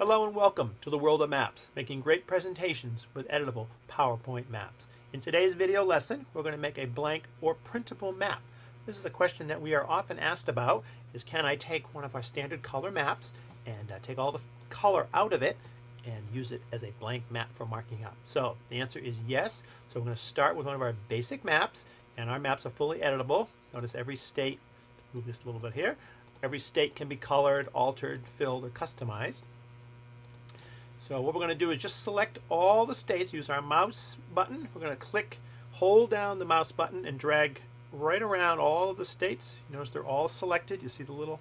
Hello and welcome to the world of maps, making great presentations with editable PowerPoint maps. In today's video lesson, we're going to make a blank or printable map. This is a question that we are often asked about, is can I take one of our standard color maps and uh, take all the color out of it and use it as a blank map for marking up? So the answer is yes. So we're going to start with one of our basic maps, and our maps are fully editable. Notice every state, move this a little bit here, every state can be colored, altered, filled, or customized. So what we're going to do is just select all the states, use our mouse button. We're going to click, hold down the mouse button and drag right around all of the states. You notice they're all selected. You see the little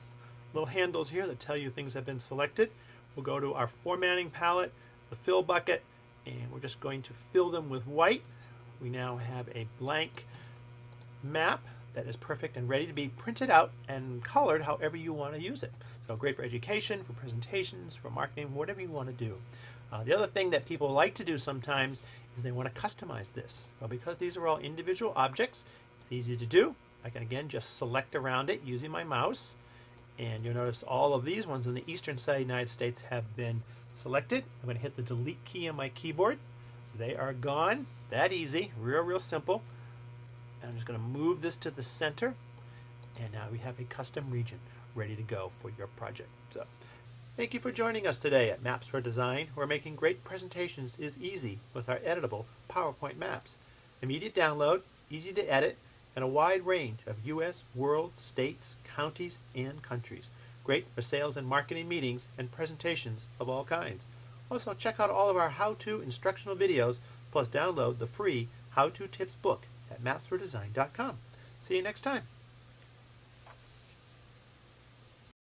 little handles here that tell you things have been selected. We'll go to our formatting palette, the fill bucket, and we're just going to fill them with white. We now have a blank map that is perfect and ready to be printed out and colored however you want to use it. So great for education, for presentations, for marketing, whatever you want to do. Uh, the other thing that people like to do sometimes is they want to customize this. Well, because these are all individual objects, it's easy to do. I can again just select around it using my mouse. And you'll notice all of these ones on the eastern side of the United States have been selected. I'm going to hit the delete key on my keyboard. They are gone. That easy. Real, real simple. I'm just going to move this to the center. And now we have a custom region ready to go for your project. So, thank you for joining us today at Maps for Design, where making great presentations is easy with our editable PowerPoint maps. Immediate download, easy to edit, and a wide range of U.S., world, states, counties, and countries. Great for sales and marketing meetings and presentations of all kinds. Also, check out all of our how-to instructional videos, plus download the free How To Tips book at mapsfordesign.com. See you next time.